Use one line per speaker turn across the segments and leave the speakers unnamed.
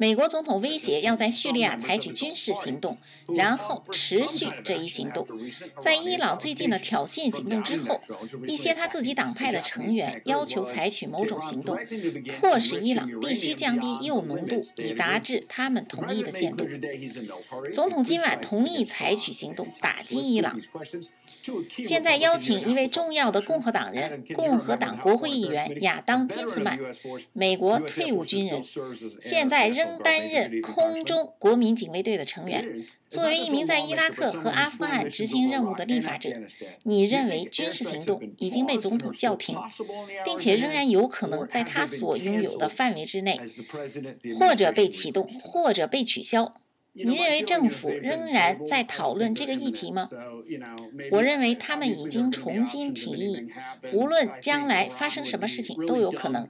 美国总统威胁要在叙利亚采取军事行动，然后持续这一行动。在伊朗最近的挑衅行动之后，一些他自己党派的成员要求采取某种行动，迫使伊朗必须降低铀浓度，以达至他们同意的限度。总统今晚同意采取行动打击伊朗。现在邀请一位重要的共和党人，共和党国会议员亚当金斯曼，美国退伍军人，现在仍担任空中国民警卫队的成员。作为一名在伊拉克和阿富汗执行任务的立法者，你认为军事行动已经被总统叫停，并且仍然有可能在他所拥有的范围之内，或者被启动，或者被取消？你认为政府仍然在讨论这个议题吗？我认为他们已经重新提议，无论将来发生什么事情都有可能。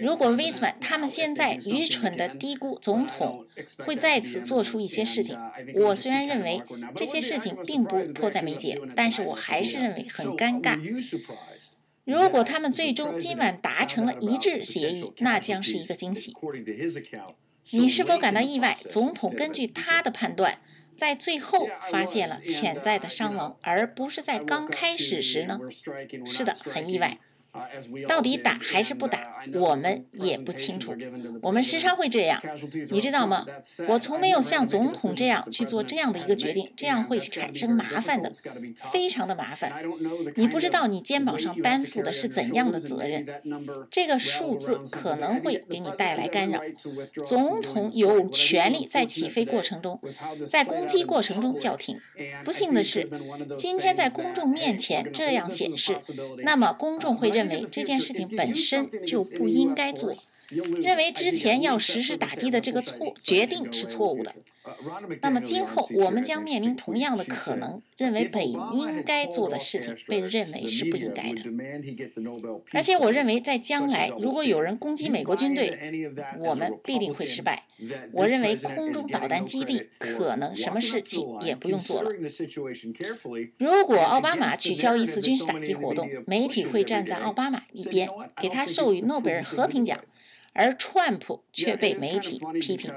如果 Wiseman 他们现在愚蠢地低估总统会在此做出一些事情，我虽然认为这些事情并不迫在眉睫，但是我还是认为很尴尬。如果他们最终今晚达成了一致协议，那将是一个惊喜。你是否感到意外？总统根据他的判断，在最后发现了潜在的伤亡，而不是在刚开始时呢？是的，很意外。到底打还是不打，我们也不清楚。我们时常会这样，你知道吗？我从没有像总统这样去做这样的一个决定，这样会产生麻烦的，非常的麻烦。你不知道你肩膀上担负的是怎样的责任，这个数字可能会给你带来干扰。总统有权利在起飞过程中，在攻击过程中叫停。不幸的是，今天在公众面前这样显示，那么公众会认。认为这件事情本身就不应该做，认为之前要实施打击的这个错决定是错误的。那么今后我们将面临同样的可能，认为本应该做的事情被认为是不应该的。而且我认为在将来，如果有人攻击美国军队，我们必定会失败。我认为空中导弹基地可能什么事情也不用做了。如果奥巴马取消一次军事打击活动，媒体会站在奥巴马一边，给他授予诺贝尔和平奖。而川普却被媒体批评。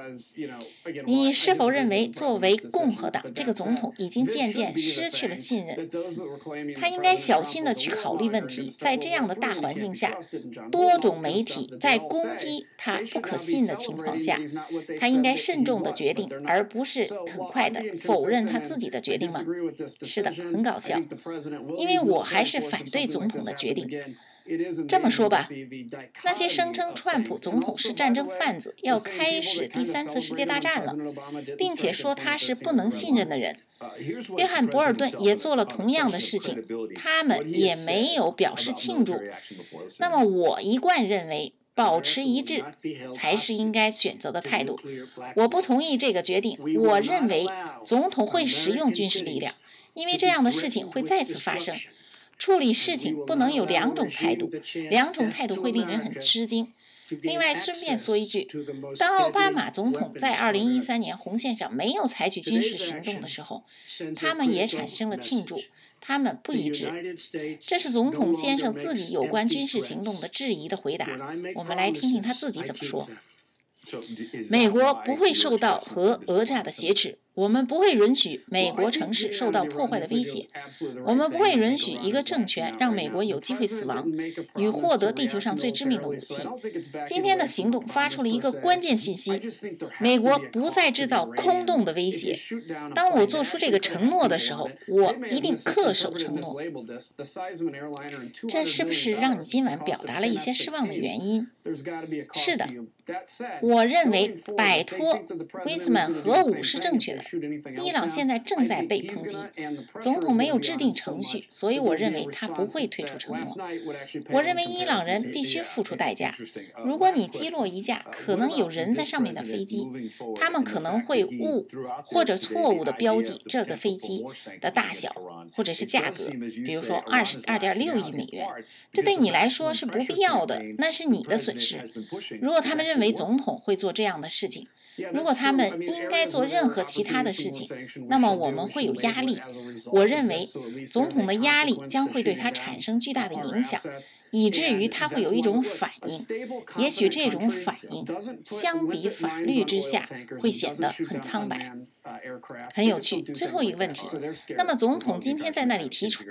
你是否认为，作为共和党这个总统已经渐渐失去了信任？他应该小心的去考虑问题。在这样的大环境下，多种媒体在攻击他不可信的情况下，他应该慎重的决定，而不是很快的否认他自己的决定吗？是的，很搞笑，因为我还是反对总统的决定。这么说吧，那些声称川普总统是战争贩子，要开始第三次世界大战了，并且说他是不能信任的人，约翰·博尔顿也做了同样的事情，他们也没有表示庆祝。那么，我一贯认为保持一致才是应该选择的态度。我不同意这个决定。我认为总统会使用军事力量，因为这样的事情会再次发生。处理事情不能有两种态度，两种态度会令人很吃惊。另外，顺便说一句，当奥巴马总统在2013年红线上没有采取军事行动的时候，他们也产生了庆祝，他们不一致。这是总统先生自己有关军事行动的质疑的回答。我们来听听他自己怎么说。美国不会受到核讹诈的挟持。我们不会允许美国城市受到破坏的威胁。我们不会允许一个政权让美国有机会死亡，与获得地球上最致命的武器。今天的行动发出了一个关键信息：美国不再制造空洞的威胁。当我做出这个承诺的时候，我一定恪守承诺。这是不是让你今晚表达了一些失望的原因？是的，我认为摆脱威斯曼核武是正确的。伊朗现在正在被抨击，总统没有制定程序，所以我认为他不会退出承诺。我认为伊朗人必须付出代价。如果你击落一架可能有人在上面的飞机，他们可能会误或者错误地标记这个飞机的大小或者是价格，比如说二十二点六亿美元。这对你来说是不必要的，那是你的损失。如果他们认为总统会做这样的事情，如果他们应该做任何其他的事情，那么我们会有压力。我认为总统的压力将会对他产生巨大的影响，以至于他会有一种反应。也许这种反应相比法律之下会显得很苍白。很有趣。最后一个问题，那么总统今天在那里提出。